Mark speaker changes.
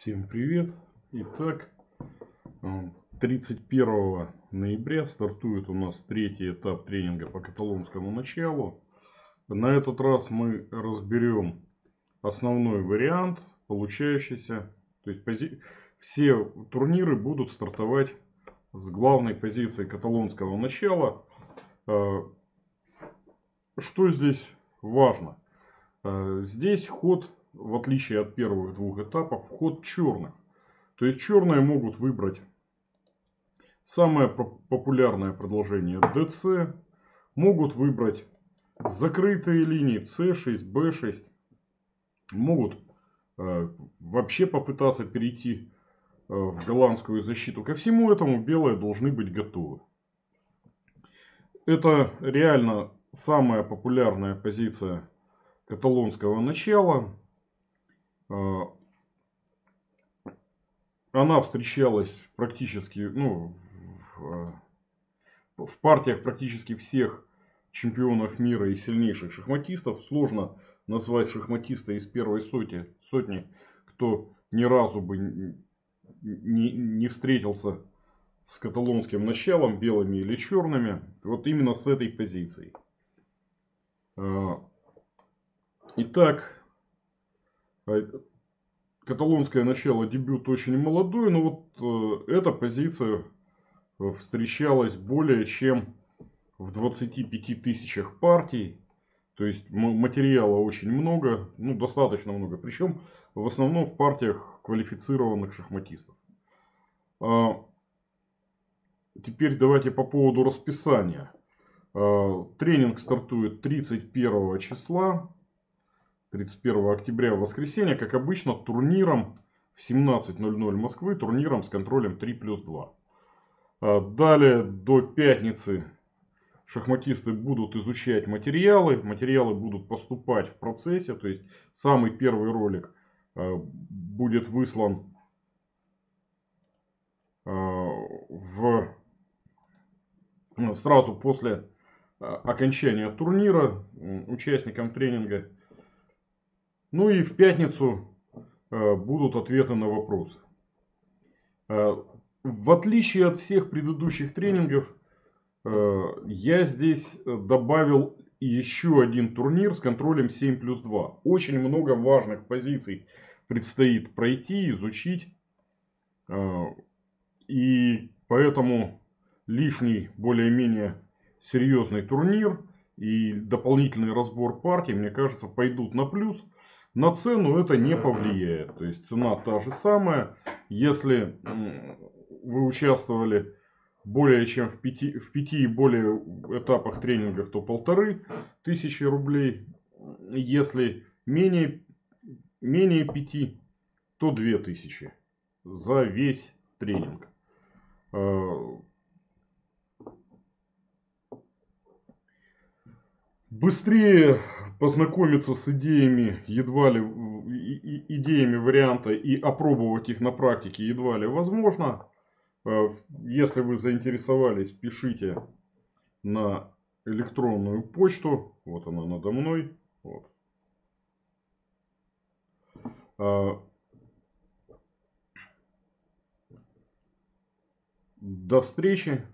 Speaker 1: Всем привет! Итак, 31 ноября стартует у нас третий этап тренинга по каталонскому началу. На этот раз мы разберем основной вариант, получающийся. То есть пози... все турниры будут стартовать с главной позиции каталонского начала. А, что здесь важно? А, здесь ход в отличие от первых двух этапов, вход черных. То есть черные могут выбрать самое популярное продолжение DC, могут выбрать закрытые линии C6, B6, могут э, вообще попытаться перейти э, в голландскую защиту. Ко всему этому белые должны быть готовы. Это реально самая популярная позиция каталонского начала. А, она встречалась практически, ну, в, в партиях практически всех чемпионов мира и сильнейших шахматистов. Сложно назвать шахматиста из первой сотни, сотни кто ни разу бы не, не встретился с каталонским началом, белыми или черными. Вот именно с этой позицией. А, итак, каталонское начало дебют очень молодой, но вот э, эта позиция э, встречалась более чем в 25 тысячах партий. То есть материала очень много, ну достаточно много. Причем в основном в партиях квалифицированных шахматистов. А, теперь давайте по поводу расписания. А, тренинг стартует 31 числа 31 октября в воскресенье, как обычно, турниром в 17.00 Москвы, турниром с контролем 3 плюс 2. А, далее до пятницы шахматисты будут изучать материалы. Материалы будут поступать в процессе. То есть самый первый ролик а, будет выслан а, в, сразу после окончания турнира участникам тренинга. Ну и в пятницу э, будут ответы на вопросы. Э, в отличие от всех предыдущих тренингов, э, я здесь добавил еще один турнир с контролем 7 плюс 2. Очень много важных позиций предстоит пройти, изучить. И поэтому лишний, более-менее серьезный турнир и дополнительный разбор партий, мне кажется, пойдут на плюс – на цену это не повлияет. То есть цена та же самая. Если вы участвовали более чем в пяти, в пяти и более этапах тренингов, то полторы тысячи рублей. Если менее, менее пяти, то две тысячи за весь тренинг. А, быстрее познакомиться с идеями едва ли идеями варианта и опробовать их на практике едва ли возможно. Э, если вы заинтересовались, пишите на электронную почту. Вот она надо мной. Вот. Э, до встречи.